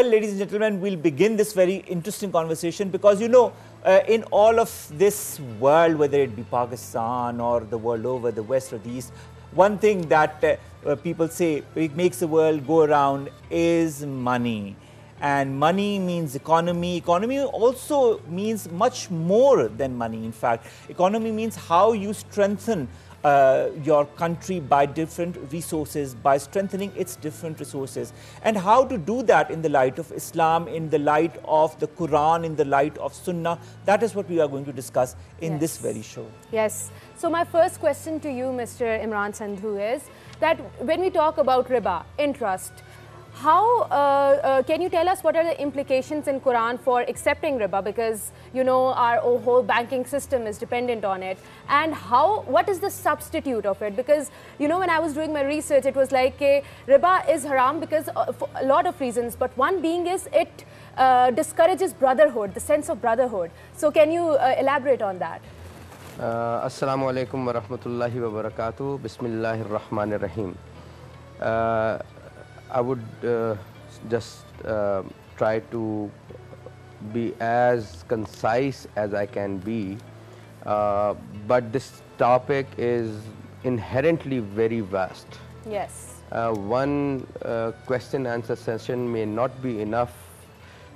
Well, ladies and gentlemen, we'll begin this very interesting conversation because you know, uh, in all of this world, whether it be Pakistan or the world over, the West or the East, one thing that uh, uh, people say it makes the world go around is money. And money means economy. Economy also means much more than money, in fact. Economy means how you strengthen uh, your country by different resources, by strengthening its different resources. And how to do that in the light of Islam, in the light of the Quran, in the light of Sunnah, that is what we are going to discuss in yes. this very show. Yes. So my first question to you, Mr. Imran Sandhu, is that when we talk about riba, interest, how uh, uh, can you tell us what are the implications in Quran for accepting riba? Because you know our whole banking system is dependent on it. And how? What is the substitute of it? Because you know when I was doing my research, it was like uh, riba is haram because uh, for a lot of reasons. But one being is it uh, discourages brotherhood, the sense of brotherhood. So can you uh, elaborate on that? Assalamu alaikum wa rahmatullahi wa barakatuh. Bismillahir Rahmanir Rahim. I would uh, just uh, try to be as concise as I can be, uh, but this topic is inherently very vast. Yes. Uh, one uh, question answer session may not be enough,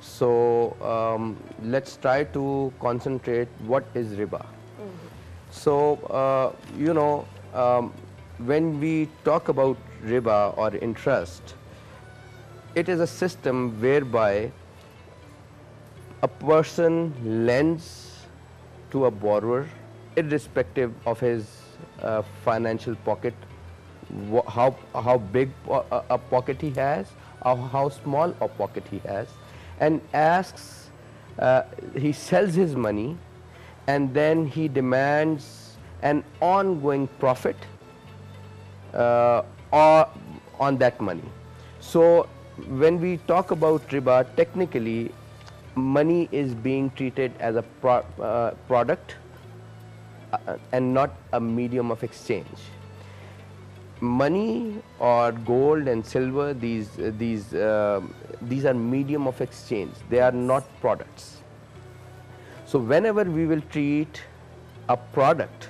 so um, let's try to concentrate what is riba. Mm -hmm. So, uh, you know, um, when we talk about riba or interest, it is a system whereby a person lends to a borrower irrespective of his uh, financial pocket, how, how big a pocket he has or how small a pocket he has and asks, uh, he sells his money and then he demands an ongoing profit uh, on that money. So when we talk about riba, technically money is being treated as a pro uh, product uh, and not a medium of exchange. Money or gold and silver, these uh, these uh, these are medium of exchange. They are not products. So whenever we will treat a product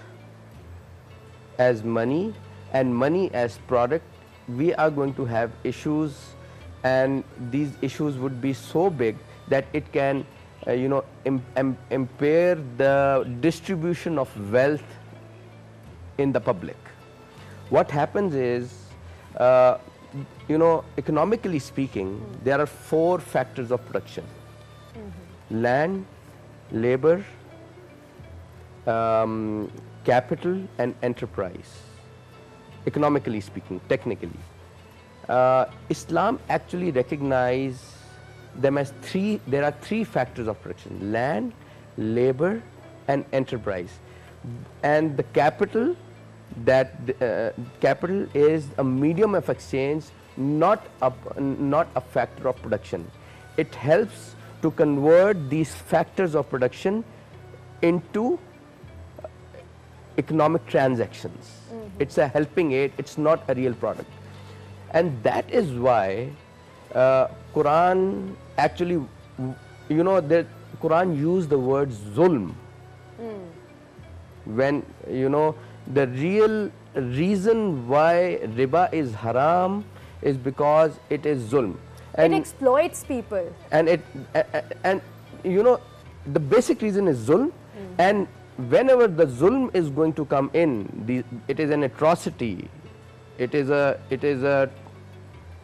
as money and money as product, we are going to have issues and these issues would be so big that it can uh, you know Im Im impair the distribution of wealth in the public. What happens is uh, you know economically speaking mm -hmm. there are four factors of production mm -hmm. land, labor, um, capital and enterprise economically speaking technically uh, Islam actually recognize them as three, there are three factors of production, land, labor and enterprise. And the capital, that uh, capital is a medium of exchange, not a, not a factor of production. It helps to convert these factors of production into economic transactions. Mm -hmm. It's a helping aid, it's not a real product and that is why uh, Quran actually you know the Quran used the word zulm. Mm. when you know the real reason why riba is haram is because it is zulm. And it exploits people. and it and you know the basic reason is zulm. Mm. and whenever the zulm is going to come in the, it is an atrocity. It is a it is a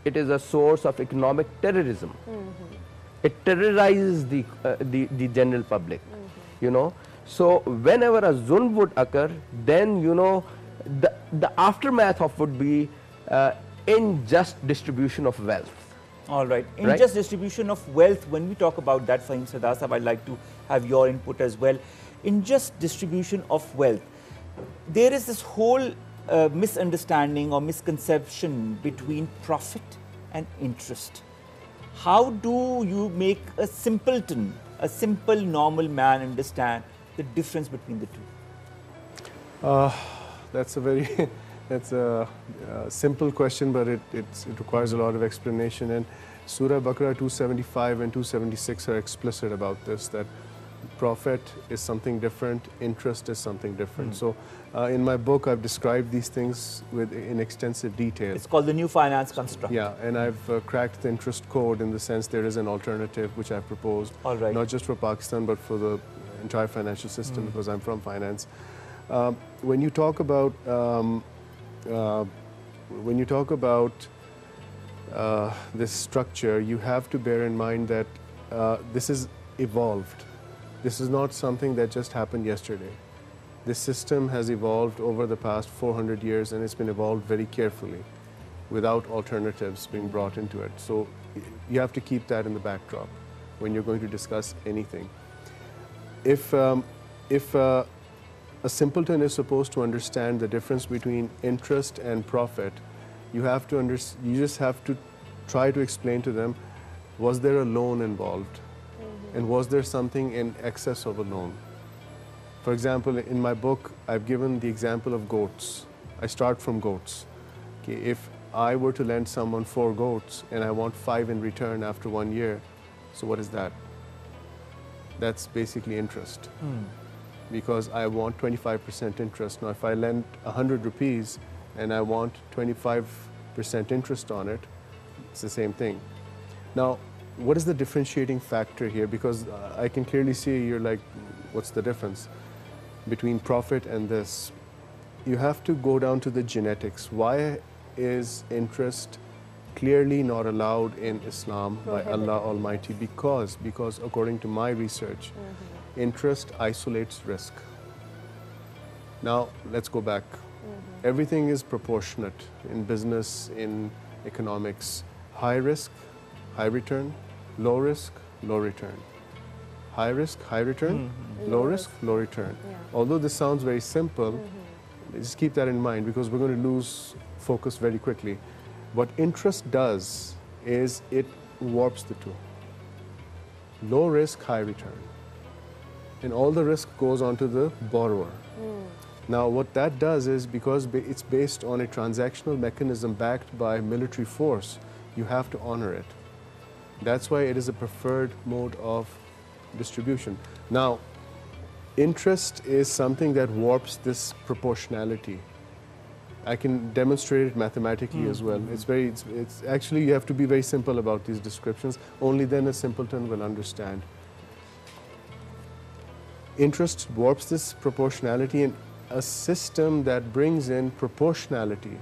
it is a source of economic terrorism. Mm -hmm. It terrorizes the, uh, the, the, general public, mm -hmm. you know. So, whenever a zulm would occur, then, you know, the, the aftermath of would be uh, unjust distribution of wealth. All right. Unjust right? distribution of wealth, when we talk about that, Faheem Sadasab, I'd like to have your input as well. Unjust distribution of wealth. There is this whole uh, misunderstanding or misconception between profit and interest. How do you make a simpleton, a simple normal man understand the difference between the two? Uh, that's a very that's a, a, simple question, but it, it requires a lot of explanation. And Surah Baqarah 275 and 276 are explicit about this, that profit is something different, interest is something different. So uh, in my book, I've described these things with in extensive detail. It's called the new finance construct. Yeah, and I've uh, cracked the interest code in the sense there is an alternative which I've proposed, All right. not just for Pakistan but for the entire financial system because I'm from finance. Um, when you talk about um, uh, when you talk about uh, this structure, you have to bear in mind that uh, this is evolved. This is not something that just happened yesterday. This system has evolved over the past 400 years and it's been evolved very carefully without alternatives being brought into it. So you have to keep that in the backdrop when you're going to discuss anything. If, um, if uh, a simpleton is supposed to understand the difference between interest and profit, you have to under, you just have to try to explain to them, was there a loan involved? And was there something in excess of a loan? For example, in my book, I've given the example of goats. I start from goats. Okay, if I were to lend someone four goats and I want five in return after one year, so what is that? That's basically interest hmm. because I want 25% interest. Now, if I lend 100 rupees and I want 25% interest on it, it's the same thing. Now, what is the differentiating factor here? Because uh, I can clearly see you're like, what's the difference between profit and this? You have to go down to the genetics. Why is interest clearly not allowed in Islam by Allah Almighty? Because, because according to my research, interest isolates risk. Now, let's go back. Everything is proportionate in business, in economics. High risk, high return, low risk, low return. High risk, high return, mm-hmm. low Low risk, low return. Yeah. Although this sounds very simple, mm-hmm. just keep that in mind because we're going to lose focus very quickly. What interest does is it warps the two. Low risk, high return. And all the risk goes onto the borrower. Mm. Now, what that does is because it's based on a transactional mechanism backed by military force, you have to honor it. That's why it is a preferred mode of distribution. Now, interest is something that warps this proportionality. I can demonstrate it mathematically as well. It's very, it's, it's actually you have to be very simple about these descriptions. Only then a simpleton will understand. Interest warps this proportionality, and a system that brings in proportionality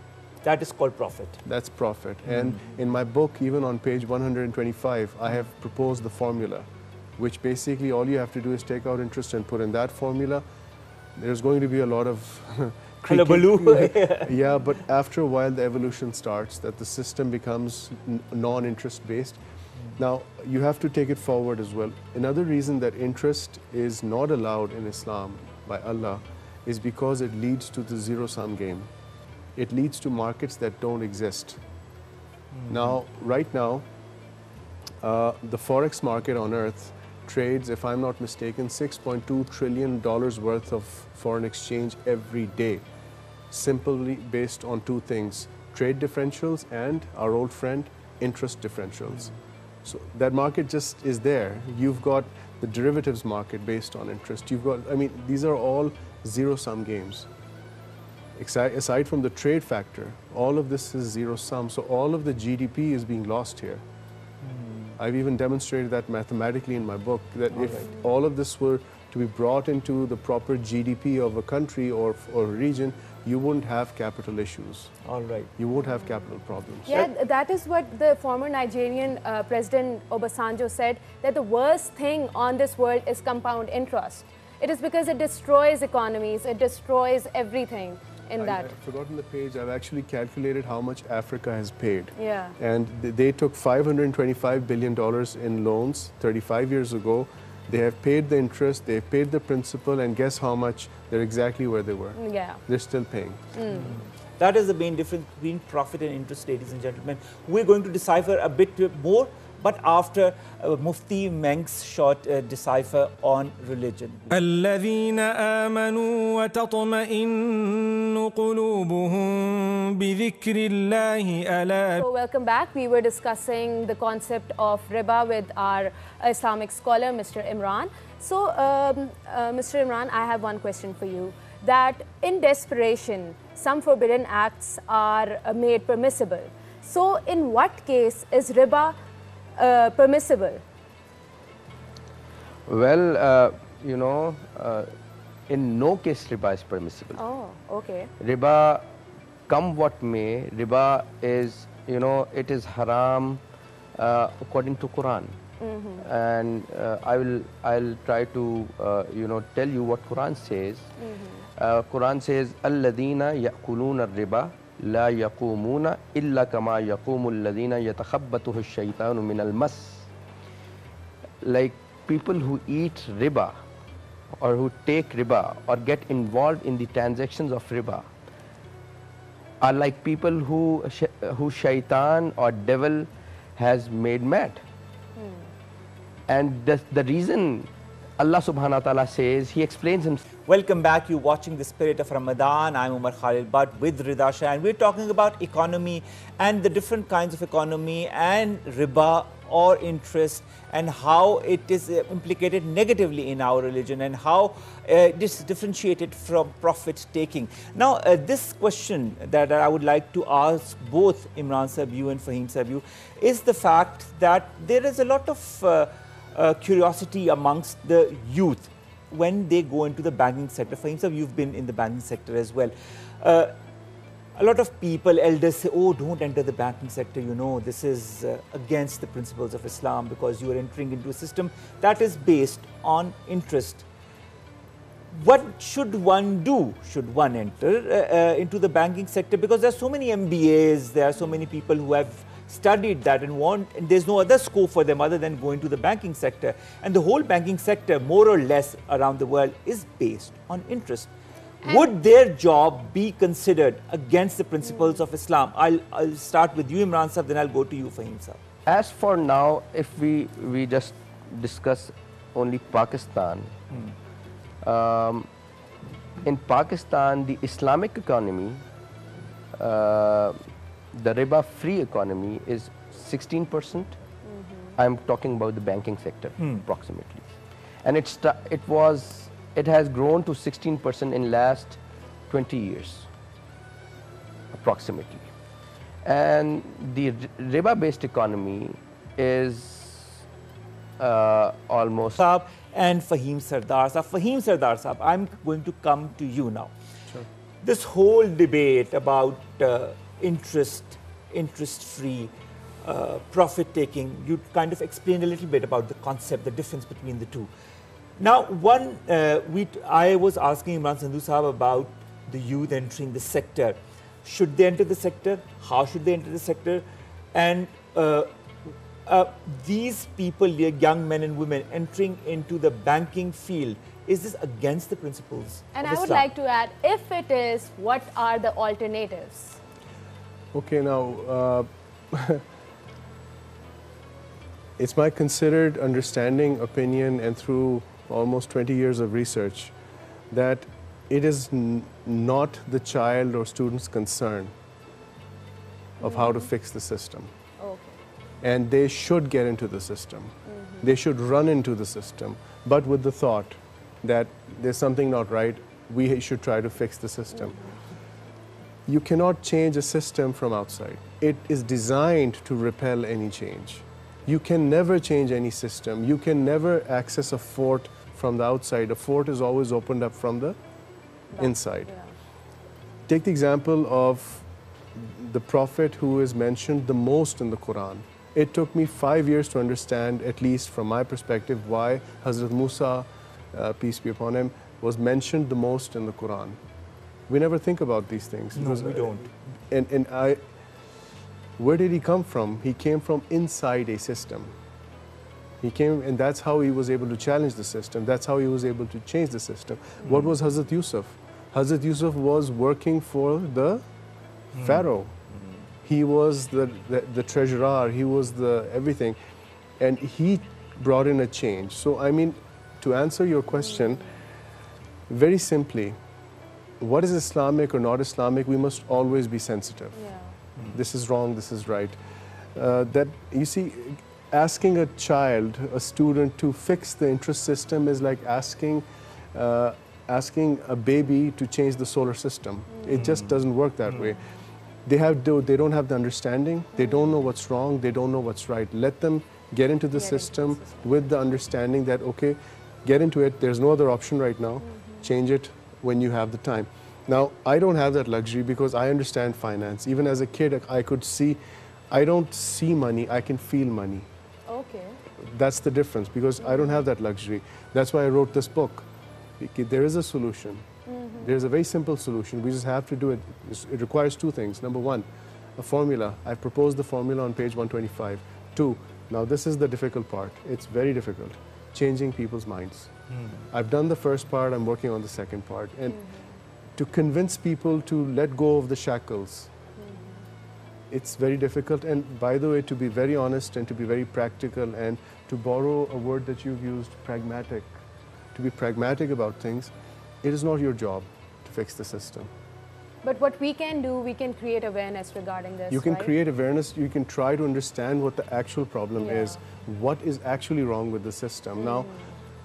That is called profit. that's profit. And in my book, even on page 125, I have proposed the formula, which basically all you have to do is take out interest and put in that formula. There's going to be a lot of yeah, but after a while, the evolution starts that the system becomes non-interest based. Now, you have to take it forward as well. Another reason that interest is not allowed in Islam by Allah is because it leads to the zero-sum game. It leads to markets that don't exist. Now, right now, uh, the forex market on earth trades, if I'm not mistaken, $6.2 trillion worth of foreign exchange every day, simply based on two things trade differentials and our old friend, interest differentials. So that market just is there. You've got the derivatives market based on interest. You've got, I mean, these are all zero sum games. Exi- Aside from the trade factor, all of this is zero sum. So all of the GDP is being lost here. I've even demonstrated that mathematically in my book that if all of this were to be brought into the proper GDP of a country or, or a region, you wouldn't have capital issues. All right. You won't have capital problems. Yeah, that is what the former Nigerian uh, President Obasanjo said that the worst thing on this world is compound interest. It is because it destroys economies, it destroys everything in I, that. I've forgotten the page. I've actually calculated how much Africa has paid. Yeah. And they took $525 billion in loans 35 years ago. They have paid the interest, they've paid the principal, and guess how much? They're exactly where they were. Yeah. They're still paying. Mm. That is the main difference between profit and interest, ladies and gentlemen. We're going to decipher a bit more but after uh, Mufti Menk's short uh, decipher on religion. الذين آمنوا وتطمئن قلوبهم بذكر الله ألا So welcome back. We were discussing the concept of riba with our Islamic scholar, Mr. Imran. So, um, uh, Mr. Imran, I have one question for you. That in desperation, some forbidden acts are uh, made permissible. So, in what case is riba uh, permissible? Well, uh, you know, uh, in no case riba is permissible. Oh, okay. Riba, come what may, riba is, you know, it is haram uh, according to Quran. Mm -hmm. And uh, I will, I'll try to, uh, you know, tell you what Quran says. Mm -hmm. Quran says, "Alladina ar riba. ला यकूमूना इल्ला कमा यकूमल्लिन यतखबतशैतानमिनलमस like people who eat रिबा or who take riba or get involved in the transactions of riba are like people who who shaitan or devil has made mad hmm. and the, the reason allah subhanahu wa ta'ala says he explains himself Welcome back. You're watching the Spirit of Ramadan. I'm Umar Khalil Butt with Rida Shah, and we're talking about economy and the different kinds of economy and riba or interest and how it is uh, implicated negatively in our religion and how uh, it is differentiated from profit taking. Now, uh, this question that I would like to ask both Imran Sabu and Faheem Sabu is the fact that there is a lot of uh, uh, curiosity amongst the youth when they go into the banking sector. For instance, you've been in the banking sector as well. Uh, a lot of people, elders say, oh, don't enter the banking sector, you know, this is uh, against the principles of Islam because you are entering into a system that is based on interest. What should one do? Should one enter uh, uh, into the banking sector? Because there are so many MBAs, there are so many people who have studied that and want, and there's no other scope for them other than going to the banking sector. And the whole banking sector, more or less around the world, is based on interest. Would their job be considered against the principles of Islam? I'll, I'll start with you, Imran Sahib, then I'll go to you, Faheem Sahib. as for now if we we just discuss only pakistan um, in pakistan the islamic economy uh, the riba free economy is 16 percent i'm talking about the banking sector approximately and it sta- it was it has grown to 16 percent in last 20 years approximately. And the riba based economy is uh, almost Sahib and Faheem Sardar Sahib. Faheem Sardar Sahib, I'm going to come to you now. Sure. This whole debate about uh, interest, interest-free, uh, profit-taking, you kind of explained a little bit about the concept, the difference between the two. Now, one, uh, we, I was asking Imran Sandhu Sahib about the youth entering the sector. Should they enter the sector? How should they enter the sector? And uh, uh, these people, young men and women entering into the banking field, is this against the principles And I would Islam? like to add, if it is, what are the alternatives? Okay, now, uh, it's my considered understanding, opinion, and through almost 20 years of research that it is n- not the child or student's concern of how to fix the system. Okay. And they should get into the system. They should run into the system, but with the thought that there's something not right, we should try to fix the system. You cannot change a system from outside. It is designed to repel any change. You can never change any system. You can never access a fort from the outside. A fort is always opened up from the inside. Yeah. Take the example of the prophet who is mentioned the most in the Quran. It took me five years to understand, at least from my perspective, why Hazrat Musa, uh, peace be upon him, was mentioned the most in the Quran. We never think about these things. No, Because, we don't. And, and I, where did he come from? He came from inside a system. He came, and that's how he was able to challenge the system. That's how he was able to change the system. What mm. was Hazrat Yusuf? Hazrat Yusuf was working for the mm. Pharaoh. Mm. He was the, the, the treasurer, he was the everything. and he brought in a change. So, I mean, to answer your question, very simply, what is Islamic or not Islamic, we must always be sensitive. Yeah. Mm-hmm. This is wrong, this is right. Uh, that you see, asking a child, a student, to fix the interest system is like asking, uh, asking a baby to change the solar system. It mm-hmm. just doesn't work that mm-hmm. way. They have do, they don't have the understanding. They don't know what's wrong. They don't know what's right. Let them get into the Get into the system system. with the understanding that okay, get into it. There's no other option right now. Change it when you have the time. Now, I don't have that luxury because I understand finance. Even as a kid, I could see, I don't see money, I can feel money. Okay. That's the difference because I don't have that luxury. That's why I wrote this book. There is a solution. Mm-hmm. There's a very simple solution. We just have to do it. It requires two things. Number one, a formula. I proposed the formula on page 125. Two, now this is the difficult part. It's very difficult. Changing people's minds. Hmm. I've done the first part, I'm working on the second part. And hmm. to convince people to let go of the shackles, hmm. it's very difficult. And by the way, to be very honest and to be very practical and to borrow a word that you've used, pragmatic, to be pragmatic about things, it is not your job to fix the system. But what we can do, we can create awareness regarding this. You can right? create awareness, you can try to understand what the actual problem Yeah. is, what is actually wrong with the system. Now,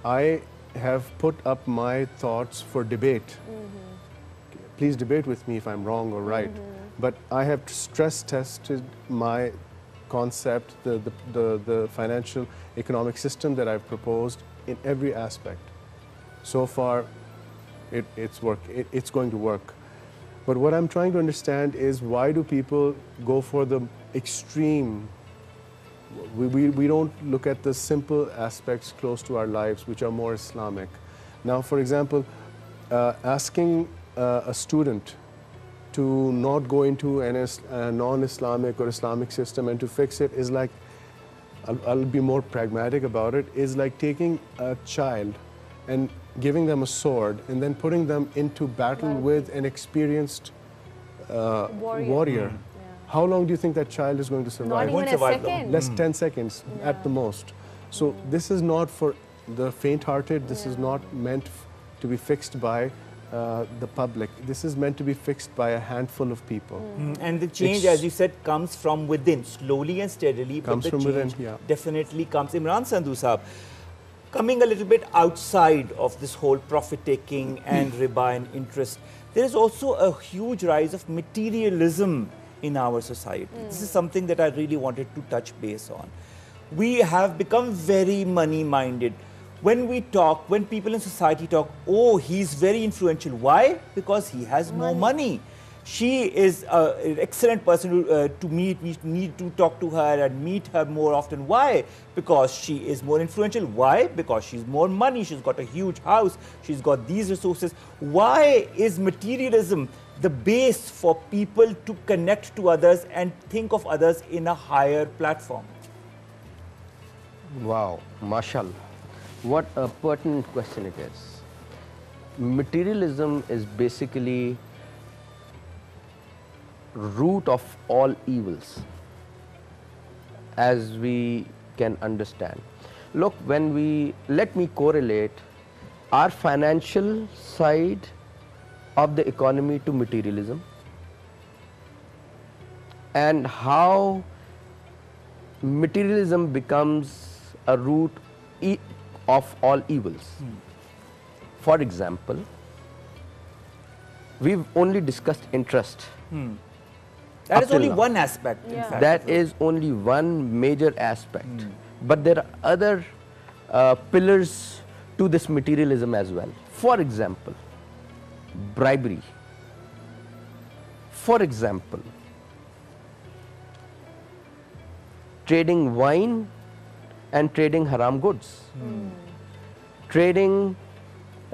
I have put up my thoughts for debate. Mm-hmm. Please debate with me if I'm wrong or right. Mm-hmm. But I have stress tested my concept, the, the, the, the financial economic system that I've proposed in every aspect. So far, it, it's, work, it, it's going to work. But what I'm trying to understand is why do people go for the extreme? We, we, we don't look at the simple aspects close to our lives, which are more Islamic. Now, for example, uh, asking uh, a student to not go into an is, a non-Islamic or Islamic system and to fix it is like, I'll, I'll be more pragmatic about it, is like taking a child and giving them a sword and then putting them into battle with an experienced uh, Warrior. warrior. Yeah. How long do you think that child is going to survive? even won't a survive long. second. Less 10 seconds at the most. So this is not for the faint-hearted. This is not meant to be fixed by uh, the public. This is meant to be fixed by a handful of people. Mm, And the change, It's- as you said, comes from within, slowly and steadily. but Comes the from within, change yeah. Definitely comes. Imran Sandhu Saab, coming a little bit outside of this whole profit taking and riba and interest, there is also a huge rise of materialism in our society. This is something that I really wanted to touch base on. We have become very money minded. When we talk, when people in society talk, oh, he's very influential. Why? Because he has more money. She is uh, an excellent person to, uh, to meet. We need to talk to her and meet her more often. Why? Because she is more influential. Why? Because she's more money. She's got a huge house. She's got these resources. Why is materialism the base for people to connect to others and think of others in a higher platform? Wow, mashallah. What a pertinent question it is. Materialism is basically root of all evils as we can understand. Look, when we, let me correlate our financial side of the economy to materialism and how materialism becomes a root e- of all evils. For example, we've only discussed interest. That Up is till only now. one aspect, in Yeah. fact. That is only one major aspect. But there are other uh, pillars to this materialism as well. For example, bribery. For example, trading wine and trading haram goods. Hmm. Trading,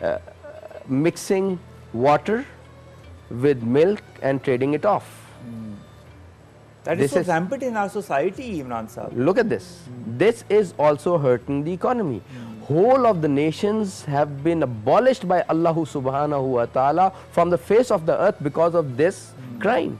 uh, mixing water with milk and trading it off. Hmm. That is This so is- rampant in our society, Imran Saab. Look at this. Hmm. This is also hurting the economy. Whole of the nations have been abolished by Allah subhanahu wa ta'ala from the face of the earth because of this crime.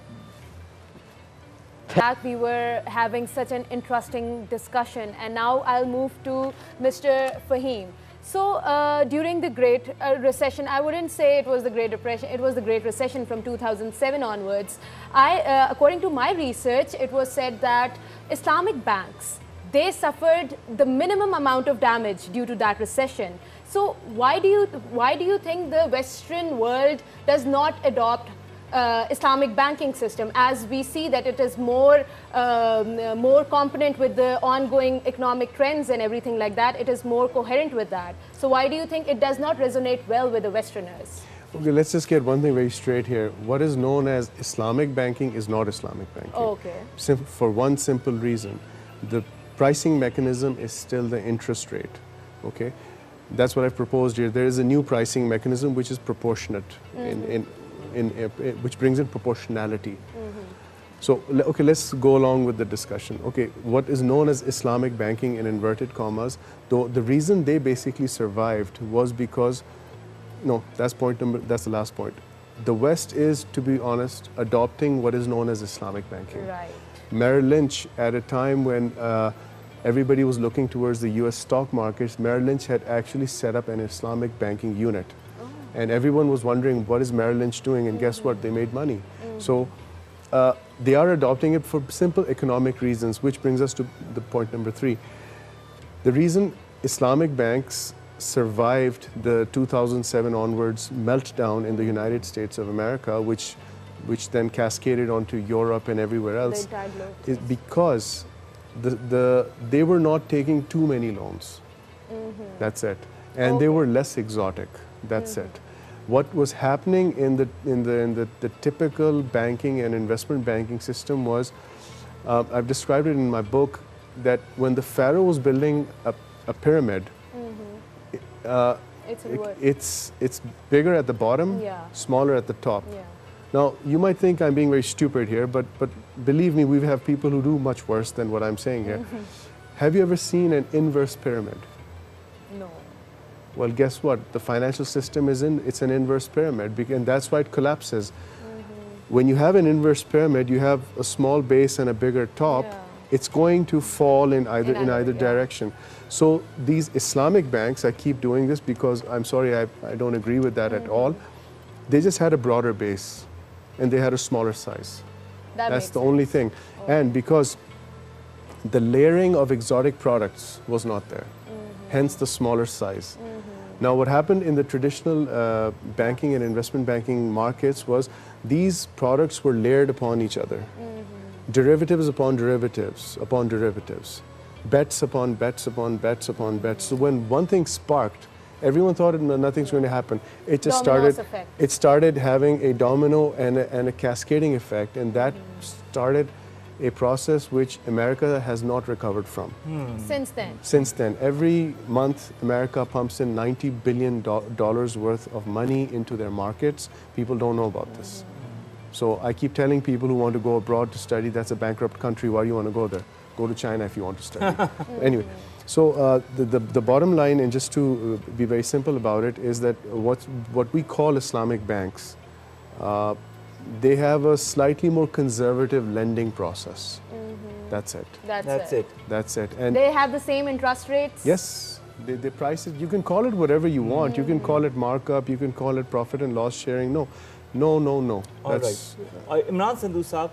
We were having such an interesting discussion and now I'll move to Mr. Faheem. So uh, during the Great uh, Recession, I wouldn't say it was the Great Depression, it was the Great Recession from 2007 onwards. I, uh, according to my research, it was said that Islamic banks, they suffered the minimum amount of damage due to that recession. So why do you, why do you think the Western world does not adopt uh, Islamic banking system as we see that it is more um, more component with the ongoing economic trends and everything like that it is more coherent with that so why do you think it does not resonate well with the westerners Okay, let's just get one thing very straight here. What is known as Islamic banking is not Islamic banking. okay Sim- for one simple reason. The pricing mechanism is still the interest rate. Okay? That's what I've proposed here. There is a new pricing mechanism which is proportionate, in, mm-hmm. in, in, in, which brings in proportionality. Mm-hmm. So, okay, let's go along with the discussion. Okay, what is known as Islamic banking in inverted commas, though the reason they basically survived was because, no, that's point number, that's the last point. The West is, to be honest, adopting what is known as Islamic banking. right Merrill Lynch, at a time when uh, everybody was looking towards the US stock markets, Merrill Lynch had actually set up an Islamic banking unit. And everyone was wondering, what is Merrill Lynch doing? And guess what? They made money. So uh, they are adopting it for simple economic reasons, which brings us to the point number three. The reason Islamic banks survived the 2007 onwards meltdown in the United States of America, which, which then cascaded onto Europe and everywhere else, is because the, the, they were not taking too many loans. That's it. And they were less exotic. That's it. What was happening in the, in the, in the, the typical banking and investment banking system was, uh, I've described it in my book, that when the pharaoh was building a, a pyramid, it- uh, it's it- it's, it's bigger at the bottom, Yeah. smaller at the top. yeah Now, you might think I'm being very stupid here, but, but believe me, we have people who do much worse than what I'm saying here. Mm-hmm. Have you ever seen an inverse pyramid? no Well, guess what? The financial system is in, it's an inverse pyramid, and that's why it collapses. Mm-hmm. When you have an inverse pyramid, you have a small base and a bigger top. Yeah. It's going to fall in either, In in either, yeah. direction. So these Islamic banks, I keep doing this because I'm sorry, I, I don't agree with that at mm-hmm. all. They just had a broader base and they had a smaller size. that That's the only sense. thing. Oh. And because the layering of exotic products was not there, mm-hmm. hence the smaller size. Mm-hmm. Now, what happened in the traditional uh, banking and investment banking markets was these products were layered upon each other. Mm-hmm. Derivatives upon derivatives upon derivatives, bets upon bets upon bets upon bets. So when one thing sparked, everyone thought it, nothing's going to happen. It just Dominoes started. effect. It started having a domino and a, and a cascading effect, and that mm-hmm. started a process which America has not recovered from. Hmm. since then Since then, every month, America pumps in 90 billion do- dollars worth of money into their markets. People don't know about this. Mm-hmm. So I keep telling people who want to go abroad to study, that's a bankrupt country. Why do you want to go there? Go to China if you want to study. anyway, so uh, the, the, the bottom line, and just to uh, be very simple about it, is that what, what we call Islamic banks, uh, they have a slightly more conservative lending process. That's it. that's, That's it. That's it. And they have the same interest rates Yes, they, they price it. You can call it whatever you want. You can call it markup. You can call it profit and loss sharing. No, no, no, no. All right. That's Uh, Imran Sandhu Saab,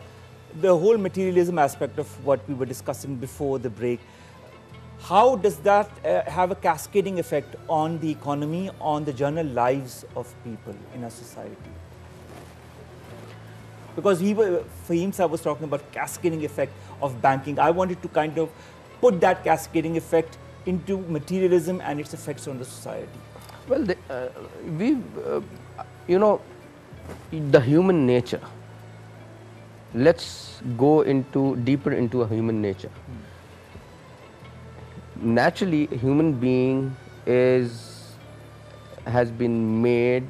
the whole materialism aspect of what we were discussing before the break, how does that uh, have a cascading effect on the economy, on the general lives of people in a society? Because he, Faheem Saab was talking about cascading effect of banking. I wanted to kind of put that cascading effect into materialism and its effects on the society. Well, the, uh, we, uh, you know, the human nature. Let's go into deeper into a human nature naturally a human being is has been made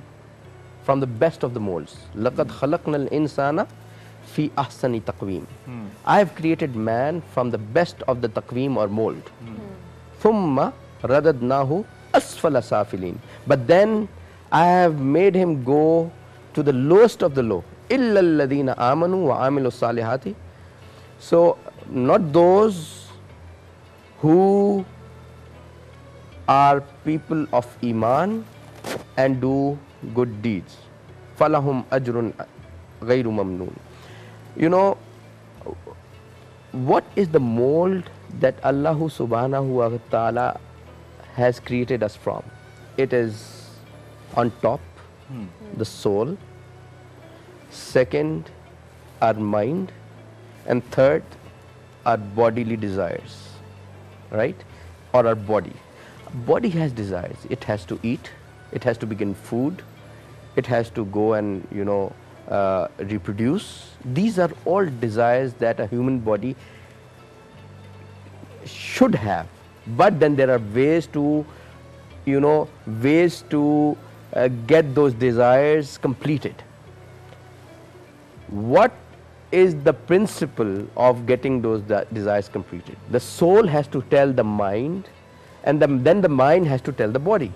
from the best of the molds. لَقَدْ al-insana fi أَحْسَنِ تَقْوِيمٍ hmm. I have created man from the best of the taqweem or mold. Hmm. ثُمَّ رَدَدْنَاهُ أَسْفَلَ سَافِلِينَ But then I have made him go to the lowest of the low. Illa إِلَّا amanu wa وَعَمِلُوا salihati So not those who are people of Iman and do good deeds. Falahum ajrun ghayru mamnoon. You know, what is the mold that Allah subhanahu wa ta'ala has created us from? It is on top, hmm. the soul. Second, our mind. And third, our bodily desires right? Or our body. Body has desires. It has to eat. It has to begin food. It has to go and you know uh, reproduce. These are all desires that a human body should have. But then there are ways to, you know, ways to uh, get those desires completed. What is the principle of getting those de- desires completed? The soul has to tell the mind, and the, then the mind has to tell the body.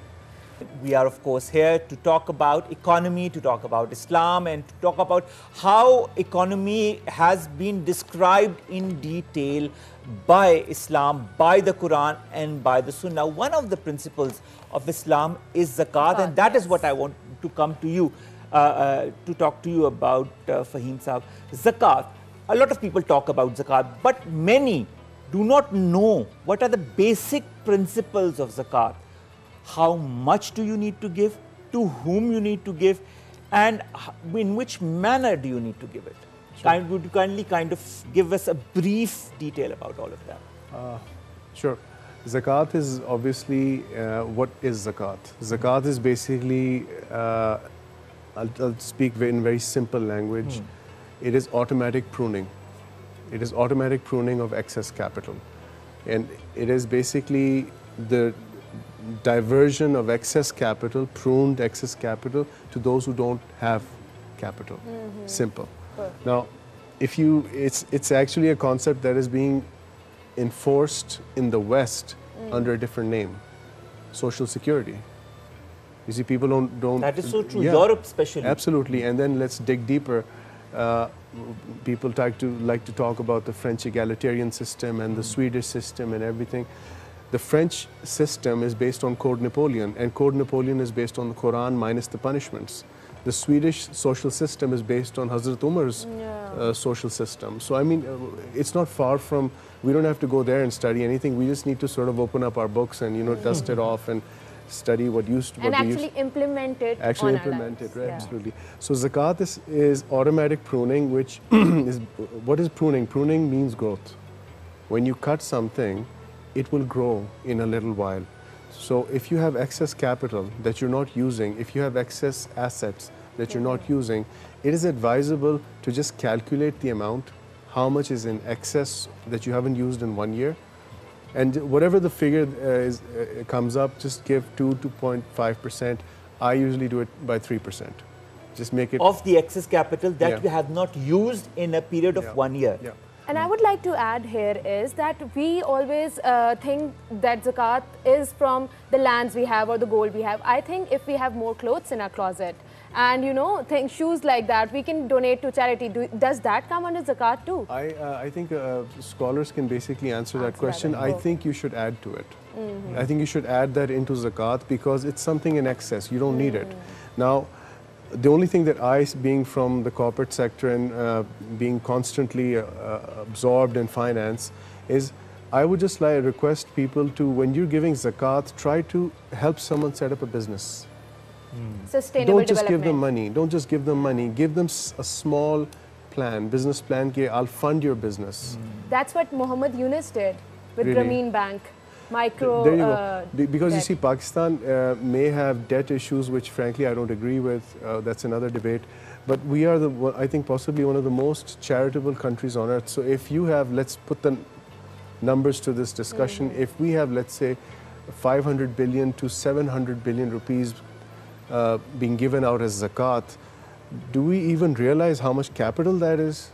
We are, of course, here to talk about economy, to talk about Islam, and to talk about how economy has been described in detail by Islam, by the Quran, and by the Sunnah. One of the principles of Islam is zakat, and that is what I want to come to you. Uh, uh, to talk to you about uh, Faheem Saab. Zakat. A lot of people talk about zakat, but many do not know what are the basic principles of zakat. How much do you need to give, to whom you need to give, and in which manner do you need to give it? Kind, would you kindly kind of give us a brief detail about all of that? Sure. Zakat is obviously uh, what is zakat? Zakat is basically, uh, I'll, I'll speak in very simple language. Hmm. It is automatic pruning. It is automatic pruning of excess capital. And it is basically the diversion of excess capital, pruned excess capital to those who don't have capital. Mm-hmm. Simple. Now, if you, it's, it's actually a concept that is being enforced in the West mm. under a different name, Social Security. You see, people don't don't. That is so true. Yeah, Europe, especially. Absolutely, and then let's dig deeper. Uh, people like to like to talk about the French egalitarian system and the Swedish system and everything. The French system is based on Code Napoleon, and Code Napoleon is based on the Quran minus the punishments. The Swedish social system is based on Hazrat Umar's uh, social system. So, I mean, uh, it's not far from, we don't have to go there and study anything. We just need to sort of open up our books and, you know, dust it off and study what used what and we used- actually implement it actually implement it, right? Yeah. Absolutely. So zakat is, is automatic pruning, which is what is pruning? Pruning means growth. When you cut something, it will grow in a little while. So if you have excess capital that you're not using, if you have excess assets that you're not using, it is advisable to just calculate the amount, how much is in excess that you haven't used in one year, and whatever the figure uh, is, uh, comes up, just give 2 to 0.5%. I usually do it by 3%. Just make it. of the excess capital that Yeah. you have not used in a period of Yeah. one year. Yeah. And I would like to add here is that we always uh, think that zakat is from the lands we have or the gold we have. I think if we have more clothes in our closet and you know things, shoes like that, we can donate to charity. Do, does that come under zakat too? I, uh, I think uh, scholars can basically answer that Answer that, question. right. I think you should add to it. I think you should add that into zakat because it's something in excess. You don't need it. Now, the only thing that I, being from the corporate sector and uh, being constantly uh, uh, absorbed in finance, is I would just like request people to, when you're giving zakat, try to help someone set up a business. Sustainable Don't just give them money. Don't just give them money. Give them a small plan, business plan. Ke, I'll fund your business. That's what Muhammad Yunus did with Really? Grameen Bank. Micro. there you uh, go. Be- because you see, Pakistan uh, may have debt issues, which frankly I don't agree with. Uh, that's another debate. But we are the, I think, possibly one of the most charitable countries on earth. So if you have, let's put the numbers to this discussion. If we have, let's say, 500 billion to 700 billion rupees uh, being given out as zakat, do we even realize how much capital that is?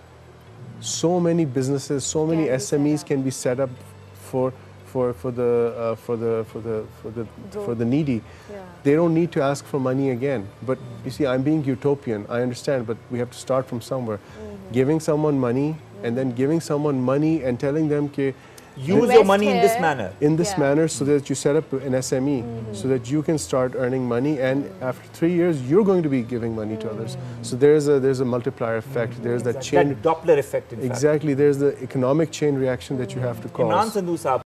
So many businesses, so many Can SMEs can be set up for for for the uh, for the for the for the for the needy. Yeah. They don't need to ask for money again. But you see, I'm being utopian. I understand, but we have to start from somewhere. Mm-hmm. Giving someone money and then giving someone money and telling them ke Use your Invest money in this manner. in this Yeah. manner so that you set up an SME mm-hmm. so that you can start earning money and after three years you're going to be giving money to others. So there's a there's a multiplier effect. Mm-hmm. There's that chain That Doppler effect, in fact. exactly. There's the economic chain reaction that you have to cause. Imran Sandhu Saab,